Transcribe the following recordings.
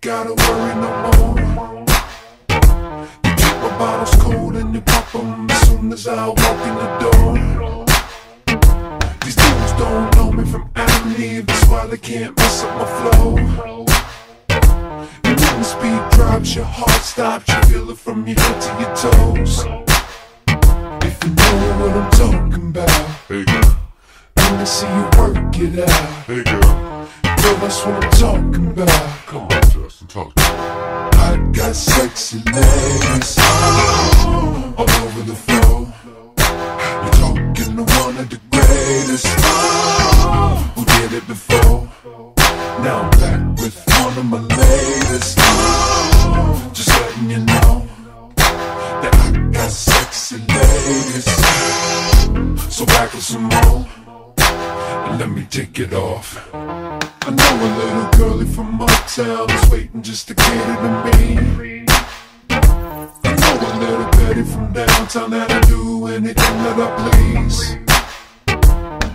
gotta worry no more. You keep my bottles cold and you pop them as soon as I walk in the door. These dudes don't know me from Adam and Eve, that's why they can't mess up my flow. When the speed drops, your heart stops, you feel it from your head to your toes. If you know what I'm talking about, Hey girl, let me see you work it out. hey girl, Girl, that's what I'm talking about. come on, Justin, talk to. I got sexy ladies all over the floor. You're talking to one of the greatest who did it before. Now I'm back with one of my latest. Just letting you know that I got sexy ladies. So back with some more and let me take it off. I know a little girlie from uptown is waiting just to cater to me. I know a little Betty from downtown that'll do anything that I please.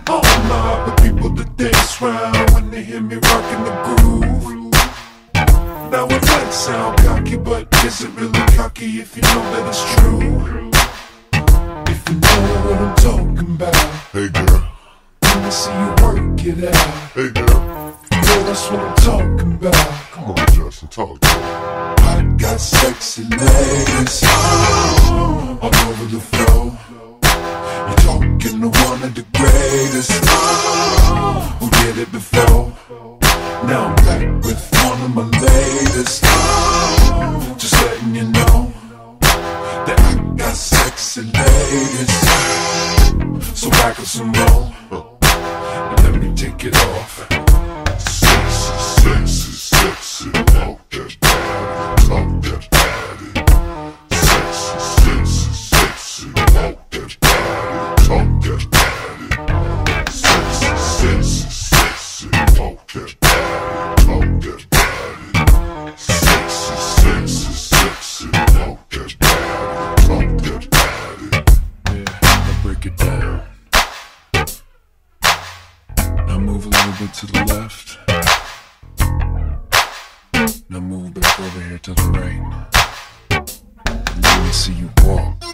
All my other people that dance round when they hear me rocking the groove. Now it might sound cocky, but is it really cocky if you know that it's true? If you know what I'm talking about, Hey girl, let me see you work it out. hey girl, That's what I'm talking about. come on, Justin, talk. I got sexy ladies all over the floor. You're talking to one of the greatest who did it before. Now I'm back with one of my latest. Just letting you know that I got sexy ladies. So back up some more to the left. Now move back over here to the right. Let me see you. Walk.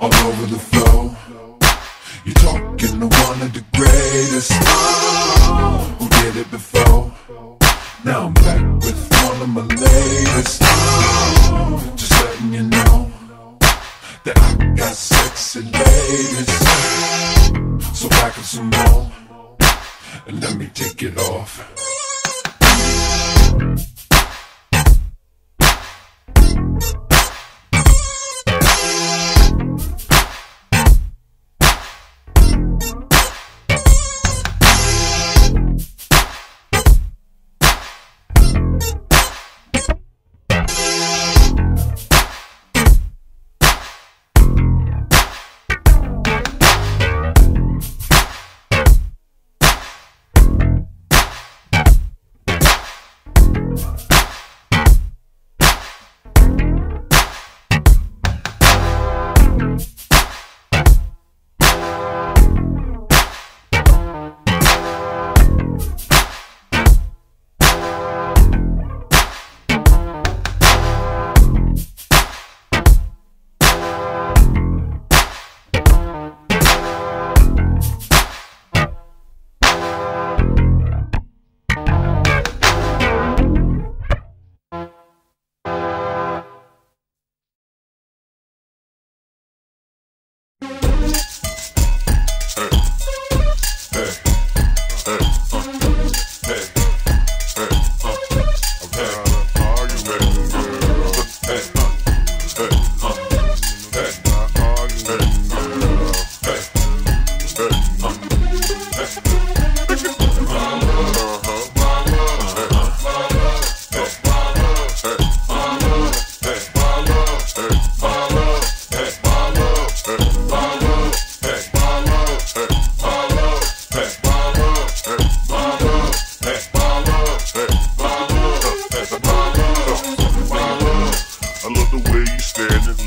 All over the floor. You're talking to one of the greatest who did it before. Now I'm back with one of my latest. Just letting you know that I got sexy ladies. So back up some more and let me take it off. Bye.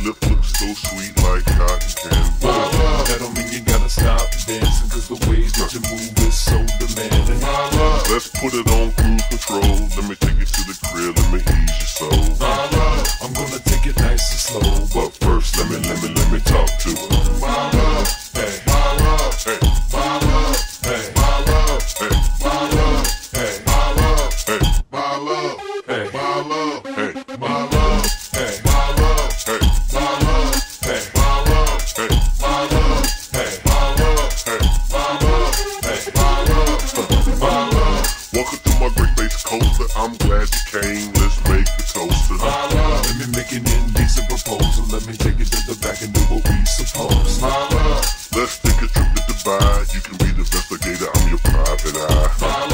lip looks so sweet like cotton candy. Wow. That don't mean you gotta stop dancing, cause the way that you move is so demanding. Uh-huh. Let's put it on. I'm glad you came. Let's make a toast to love. Let me make an indecent proposal. Let me take it to the back and do what we supposed. My love. Let's take a trip to Dubai. You can be the investigator. I'm your private eye.